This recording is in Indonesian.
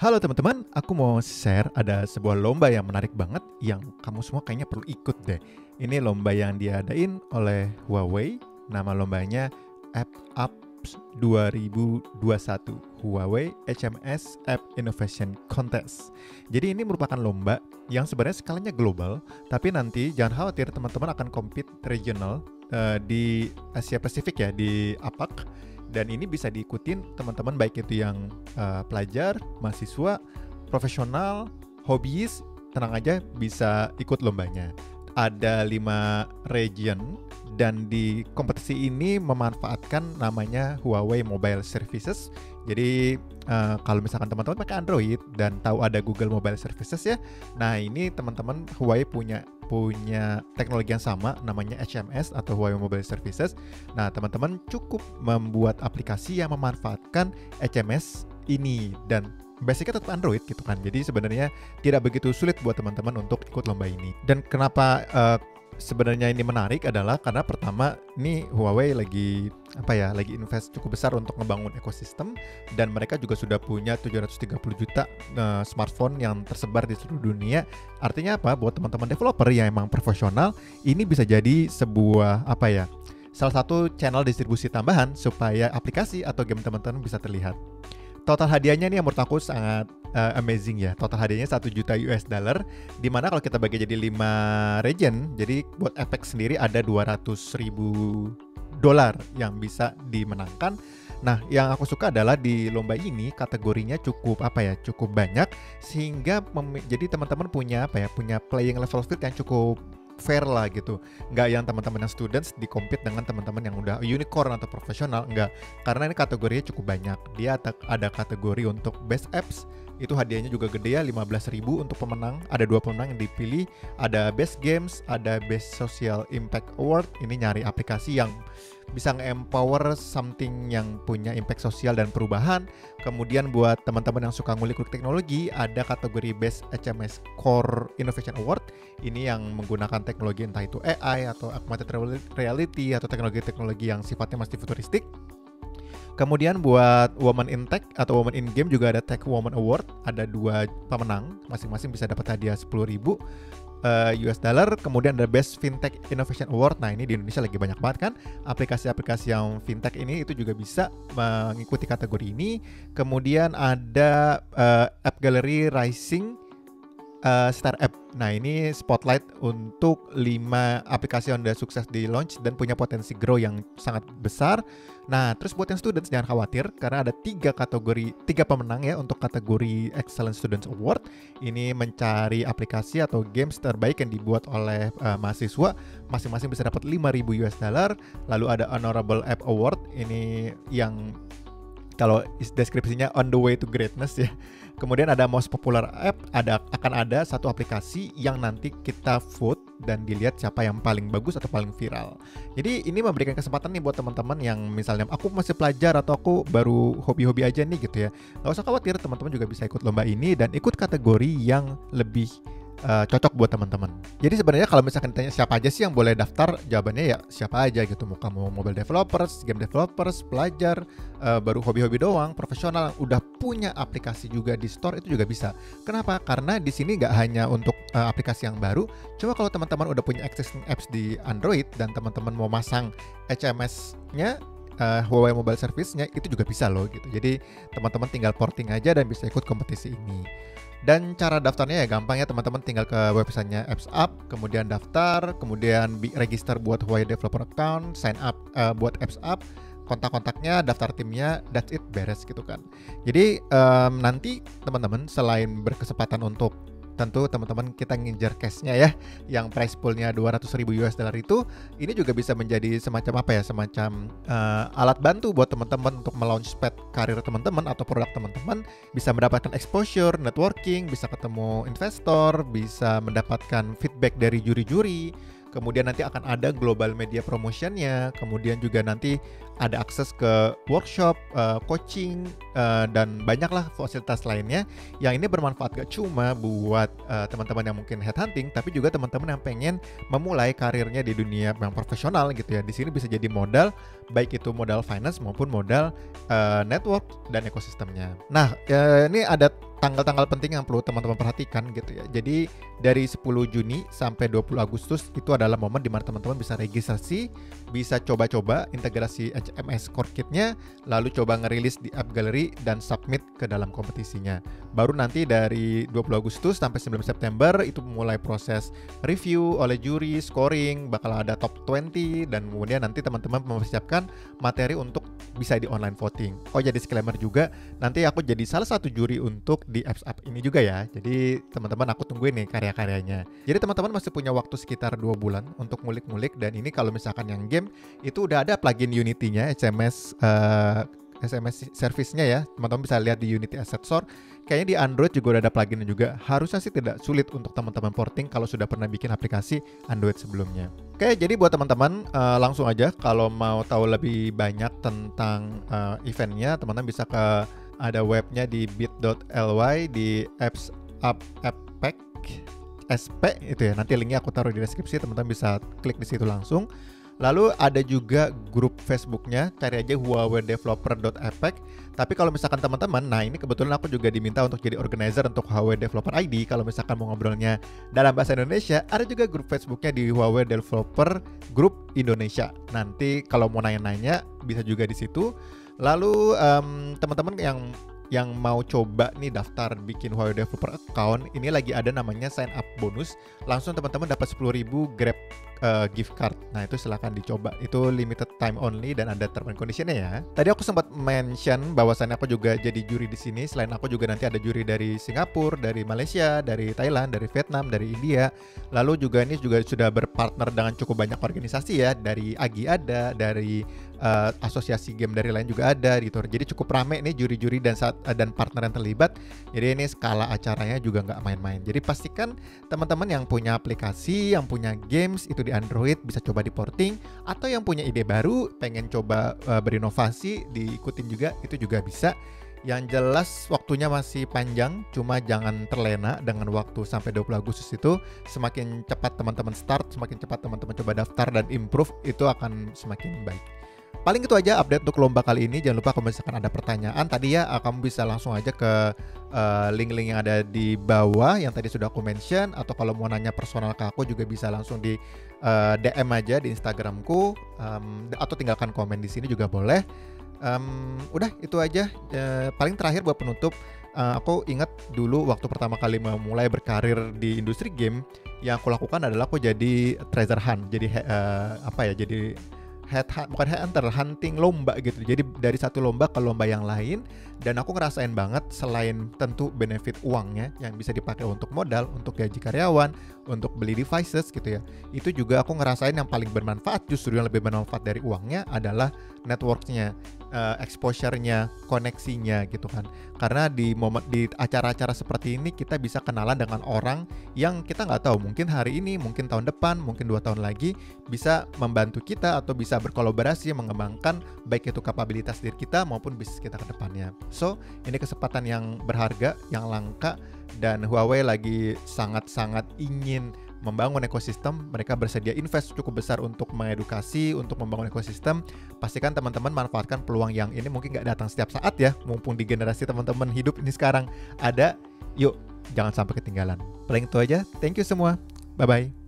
Halo teman-teman, aku mau share ada sebuah lomba yang menarik banget yang kamu semua kayaknya perlu ikut deh. Ini lomba yang diadain oleh Huawei, nama lombanya App Apps 2021 Huawei HMS App Innovation Contest. Jadi ini merupakan lomba yang sebenarnya skalanya global, tapi nanti jangan khawatir teman-teman akan compete regional uh, di Asia Pasifik ya di APAC dan ini bisa diikutin teman-teman baik itu yang uh, pelajar, mahasiswa, profesional, hobiis, tenang aja bisa ikut lombanya. Ada lima region dan di kompetisi ini memanfaatkan namanya Huawei Mobile Services. Jadi uh, kalau misalkan teman-teman pakai Android dan tahu ada Google Mobile Services ya, nah ini teman-teman Huawei punya punya teknologi yang sama namanya HMS atau Huawei Mobile Services. Nah, teman-teman cukup membuat aplikasi yang memanfaatkan HMS ini dan basicnya tetap Android gitu kan. Jadi sebenarnya tidak begitu sulit buat teman-teman untuk ikut lomba ini. Dan kenapa uh, sebenarnya ini menarik adalah karena pertama ini Huawei lagi apa ya lagi invest cukup besar untuk membangun ekosistem dan mereka juga sudah punya 730 juta uh, smartphone yang tersebar di seluruh dunia. Artinya apa? Buat teman-teman developer yang emang profesional ini bisa jadi sebuah apa ya? Salah satu channel distribusi tambahan supaya aplikasi atau game teman-teman bisa terlihat total hadiahnya nih yang menurut aku sangat uh, amazing ya. Total hadiahnya 1 juta US dollar. Di mana kalau kita bagi jadi 5 region, jadi buat efek sendiri ada 200 ribu dolar yang bisa dimenangkan. Nah, yang aku suka adalah di lomba ini kategorinya cukup apa ya, cukup banyak sehingga jadi teman-teman punya apa ya, punya playing level field yang cukup fair lah gitu. Nggak yang teman-teman yang students di compete dengan teman-teman yang udah unicorn atau profesional nggak. Karena ini kategorinya cukup banyak. Dia ada kategori untuk best apps itu hadiahnya juga gede ya 15.000 untuk pemenang. Ada dua pemenang yang dipilih ada best games ada best social impact award. Ini nyari aplikasi yang bisa nge-empower something yang punya impact sosial dan perubahan. Kemudian buat teman-teman yang suka ngulik-ngulik teknologi ada kategori best HMS Core Innovation Award. Ini yang menggunakan teknologi entah itu AI atau augmented reality atau teknologi-teknologi yang sifatnya masih futuristik Kemudian buat Woman in Tech atau Woman in Game juga ada Tech Woman Award, ada dua pemenang, masing-masing bisa dapat hadiah 10.000 uh, US dollar. Kemudian ada Best Fintech Innovation Award. Nah, ini di Indonesia lagi banyak banget kan aplikasi-aplikasi yang fintech ini itu juga bisa mengikuti kategori ini. Kemudian ada uh, App Gallery Rising uh, Star App. Nah ini spotlight untuk 5 aplikasi yang sudah sukses di launch dan punya potensi grow yang sangat besar. Nah terus buat yang students jangan khawatir karena ada tiga kategori, tiga pemenang ya untuk kategori Excellent Students Award. Ini mencari aplikasi atau games terbaik yang dibuat oleh uh, mahasiswa. Masing-masing bisa dapat 5.000 US dollar. Lalu ada Honorable App Award ini yang kalau deskripsinya on the way to greatness ya. Kemudian ada most popular app, ada akan ada satu aplikasi yang nanti kita vote dan dilihat siapa yang paling bagus atau paling viral. Jadi ini memberikan kesempatan nih buat teman-teman yang misalnya aku masih pelajar atau aku baru hobi-hobi aja nih gitu ya. Gak usah khawatir, teman-teman juga bisa ikut lomba ini dan ikut kategori yang lebih uh, cocok buat teman-teman. Jadi sebenarnya kalau misalkan ditanya siapa aja sih yang boleh daftar, jawabannya ya siapa aja gitu. Mau kamu mobile developers, game developers, pelajar, uh, baru hobi-hobi doang, profesional, udah punya aplikasi juga di store itu juga bisa. Kenapa? Karena di sini nggak hanya untuk uh, aplikasi yang baru. Coba kalau teman-teman udah punya existing apps di Android dan teman-teman mau masang HMS-nya uh, Huawei Mobile Service-nya itu juga bisa loh gitu. Jadi teman-teman tinggal porting aja dan bisa ikut kompetisi ini. Dan cara daftarnya ya gampang ya teman-teman tinggal ke websitenya Apps Up, kemudian daftar, kemudian register buat Huawei Developer Account, sign up uh, buat Apps Up, kontak-kontaknya, daftar timnya, that's it beres gitu kan. Jadi um, nanti teman-teman selain berkesempatan untuk tentu teman-teman kita nginjar cashnya ya. Yang price poolnya 200 ribu US dollar itu ini juga bisa menjadi semacam apa ya semacam uh, alat bantu buat teman-teman untuk pad karir teman-teman atau produk teman-teman. Bisa mendapatkan exposure networking bisa ketemu investor bisa mendapatkan feedback dari juri-juri kemudian nanti akan ada global media promotionnya, kemudian juga nanti ada akses ke workshop, uh, coaching, uh, dan banyaklah fasilitas lainnya yang ini bermanfaat gak cuma buat uh, teman-teman yang mungkin headhunting, tapi juga teman-teman yang pengen memulai karirnya di dunia yang profesional gitu ya. Di sini bisa jadi modal baik itu modal finance maupun modal uh, network dan ekosistemnya. Nah, uh, ini ada tanggal-tanggal penting yang perlu teman-teman perhatikan gitu ya. Jadi dari 10 Juni sampai 20 Agustus itu adalah momen di mana teman-teman bisa registrasi, bisa coba-coba integrasi HMS Core Kit-nya, lalu coba ngerilis di App Gallery dan submit ke dalam kompetisinya. Baru nanti dari 20 Agustus sampai 9 September itu mulai proses review oleh juri, scoring, bakal ada top 20 dan kemudian nanti teman-teman mempersiapkan materi untuk bisa di online voting. Oh jadi disclaimer juga, nanti aku jadi salah satu juri untuk di apps app ini juga ya. Jadi teman-teman aku tungguin nih karya-karyanya. Jadi teman-teman masih punya waktu sekitar dua bulan untuk ngulik-ngulik dan ini kalau misalkan yang game itu udah ada plugin Unity-nya SMS uh, SMS service-nya ya. Teman-teman bisa lihat di Unity Asset Store. Kayaknya di Android juga udah ada plugin juga. Harusnya sih tidak sulit untuk teman-teman porting kalau sudah pernah bikin aplikasi Android sebelumnya. Oke, jadi buat teman-teman uh, langsung aja kalau mau tahu lebih banyak tentang uh, eventnya, teman-teman bisa ke ada webnya di bit.ly di apps up apppack SP itu ya. Nanti linknya aku taruh di deskripsi, teman-teman bisa klik di situ langsung. Lalu ada juga grup Facebooknya, cari aja Huawei Developer.epic. Tapi kalau misalkan teman-teman, nah ini kebetulan aku juga diminta untuk jadi organizer untuk Huawei Developer ID. Kalau misalkan mau ngobrolnya dalam bahasa Indonesia, ada juga grup Facebooknya di Huawei Developer Group Indonesia. Nanti kalau mau nanya-nanya bisa juga di situ. Lalu um, teman-teman yang yang mau coba nih daftar bikin Huawei Developer Account, ini lagi ada namanya sign up bonus. Langsung teman-teman dapat 10.000 Grab uh, gift card. Nah, itu silahkan dicoba. Itu limited time only dan ada term and conditionnya ya. Tadi aku sempat mention bahwasannya aku juga jadi juri di sini. Selain aku juga nanti ada juri dari Singapura, dari Malaysia, dari Thailand, dari Vietnam, dari India. Lalu juga ini juga sudah berpartner dengan cukup banyak organisasi ya. Dari AGI ada, dari uh, asosiasi game dari lain juga ada gitu. Jadi cukup rame nih juri-juri dan saat uh, dan partner yang terlibat. Jadi ini skala acaranya juga nggak main-main. Jadi pastikan teman-teman yang punya aplikasi, yang punya games itu di Android bisa coba di porting atau yang punya ide baru pengen coba uh, berinovasi diikutin juga itu juga bisa. Yang jelas waktunya masih panjang, cuma jangan terlena dengan waktu sampai 20 Agustus itu. Semakin cepat teman-teman start, semakin cepat teman-teman coba daftar dan improve, itu akan semakin baik. Paling itu aja update untuk lomba kali ini. Jangan lupa kalau misalkan ada pertanyaan tadi ya uh, kamu bisa langsung aja ke uh, link-link yang ada di bawah yang tadi sudah aku mention atau kalau mau nanya personal ke aku juga bisa langsung di uh, DM aja di Instagramku um, atau tinggalkan komen di sini juga boleh. Um, udah itu aja. Uh, paling terakhir buat penutup, uh, aku ingat dulu waktu pertama kali memulai berkarir di industri game, yang aku lakukan adalah aku jadi treasure hunt, jadi uh, apa ya, jadi head bukan head hunter, hunting lomba gitu. Jadi dari satu lomba ke lomba yang lain dan aku ngerasain banget selain tentu benefit uangnya yang bisa dipakai untuk modal, untuk gaji karyawan, untuk beli devices gitu ya. Itu juga aku ngerasain yang paling bermanfaat justru yang lebih bermanfaat dari uangnya adalah networknya, uh, exposure-nya, koneksinya gitu kan. Karena di momen di acara-acara seperti ini kita bisa kenalan dengan orang yang kita nggak tahu mungkin hari ini, mungkin tahun depan, mungkin dua tahun lagi bisa membantu kita atau bisa berkolaborasi mengembangkan baik itu kapabilitas diri kita maupun bisnis kita ke depannya. So, ini kesempatan yang berharga, yang langka dan Huawei lagi sangat-sangat ingin membangun ekosistem, mereka bersedia invest cukup besar untuk mengedukasi, untuk membangun ekosistem. Pastikan teman-teman manfaatkan peluang yang ini mungkin nggak datang setiap saat ya, mumpung di generasi teman-teman hidup ini sekarang ada. Yuk, jangan sampai ketinggalan. Paling itu aja. Thank you semua. Bye bye.